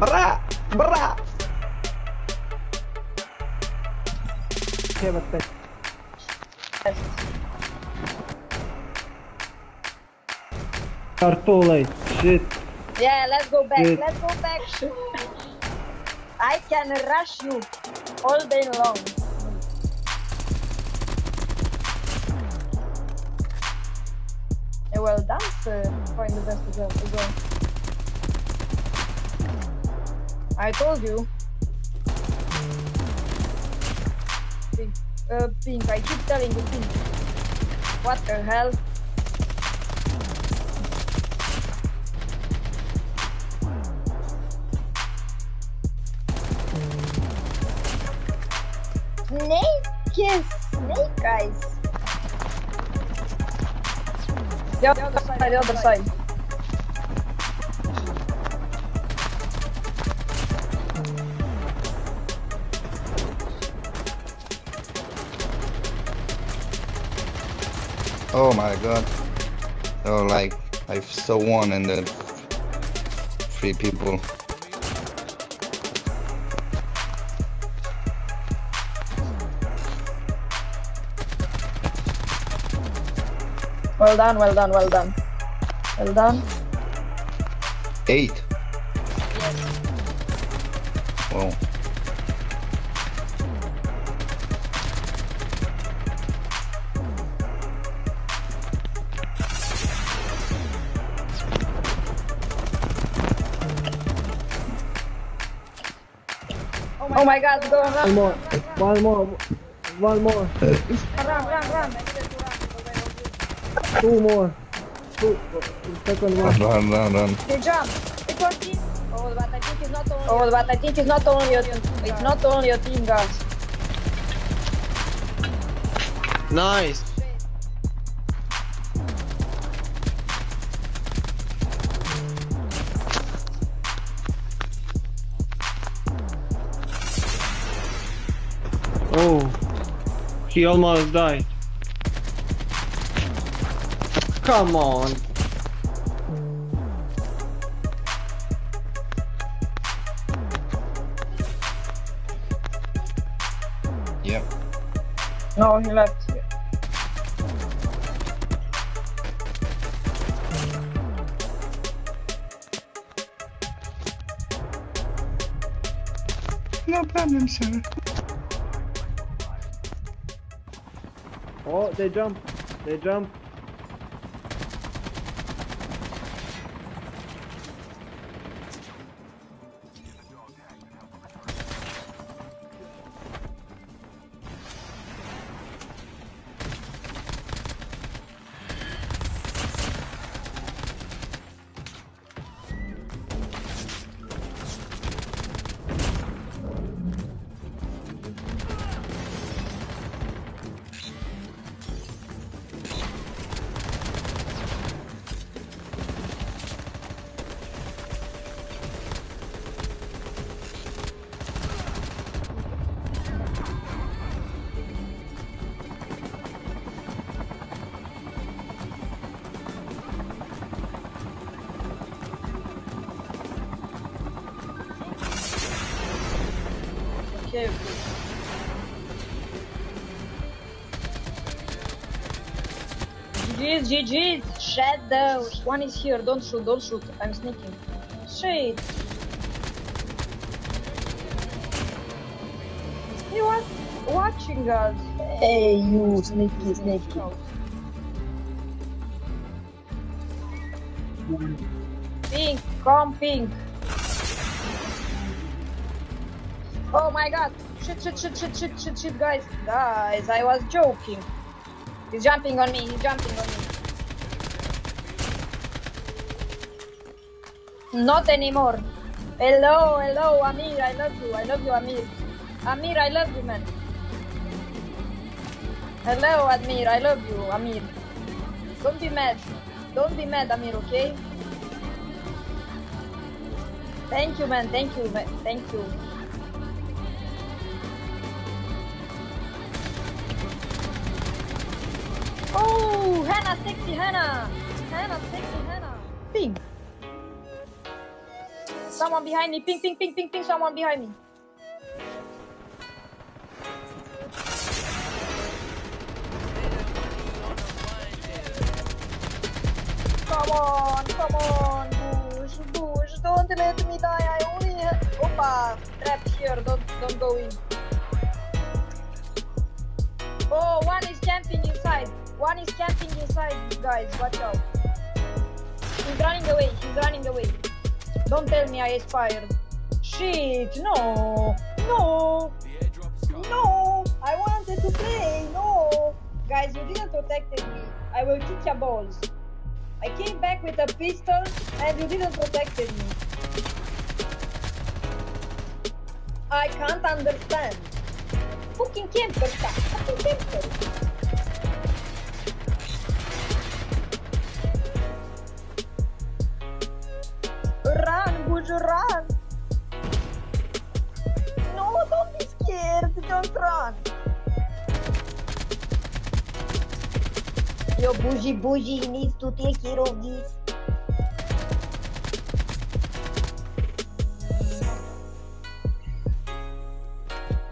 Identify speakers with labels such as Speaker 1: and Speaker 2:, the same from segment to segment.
Speaker 1: برا برا
Speaker 2: كيف بتك You're too late. Shit.
Speaker 3: Yeah, let's go back.
Speaker 2: Good.
Speaker 3: Let's go back. I can rush you all day long. Yeah, well done, sir. Find the best result as well. I told you. Pink, uh, pink. I keep telling you, pink. What the hell? Snake is snake eyes. The other side, the other side.
Speaker 1: Oh my god. Oh, like, I saw one and then three people.
Speaker 3: Well done, well done, well done. Well done.
Speaker 1: Eight. Wow.
Speaker 3: Oh my god, go
Speaker 2: One
Speaker 3: run,
Speaker 2: more. One more. One more.
Speaker 3: run, run, run.
Speaker 2: Two more. Two. Second one.
Speaker 1: Run, run, run.
Speaker 3: They jump. It's your team. Oh, but I think it's not only. Oh, but I think it's not only your. It's not only your team, guys.
Speaker 4: Nice.
Speaker 2: He almost died. Come on.
Speaker 1: Yep.
Speaker 3: No, he left.
Speaker 1: No problem, sir.
Speaker 2: Oh, they jump. They jump.
Speaker 3: Okay. GG's, GG's, shadows. One is here. Don't shoot, don't shoot. I'm sneaking. Shit. He was watching us. Hey, you sneaky, sneaky. Pink, come pink. Oh my god. Shit, shit, shit, shit, shit, shit, shit, guys. Guys, I was joking. He's jumping on me, he's jumping on me. Not anymore. Hello, hello, Amir, I love you, I love you, Amir. Amir, I love you, man. Hello, Amir, I love you, Amir. Don't be mad. Don't be mad, Amir, okay? Thank you, man, thank you, man, thank you. Hannah, sexy Hannah. Hannah, sexy Hannah. Pink. Someone behind me. Ping, ping, ping, ping, ping. Someone behind me. Come on, come on, Bush, Bush, don't let me die. I only have. Opa, trap here. Don't, don't go in. One is camping inside, guys. Watch out. He's running away. He's running away. Don't tell me I expired. Shit, no, no, no. I wanted to play. No, guys, you didn't protect me. I will kick your balls. I came back with a pistol and you didn't protect me. I can't understand. Fucking camper, fucking camper. Yo, Bougee Bougee needs to take care of this.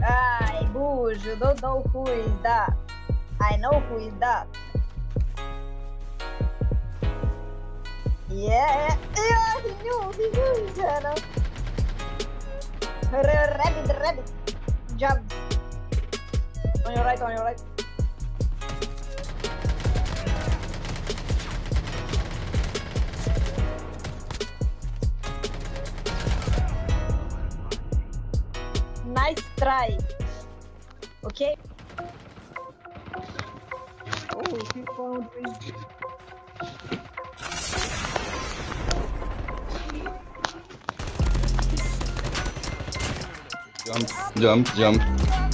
Speaker 3: Ay, Bouge, you don't know who is that. I know who is that. Yeah, yeah, he knew, he knew he's Hannah. Rabbit, rabbit. Jump. On your right, on your right. Try. Okay.
Speaker 2: Oh, he found me.
Speaker 1: Jump, jump, jump.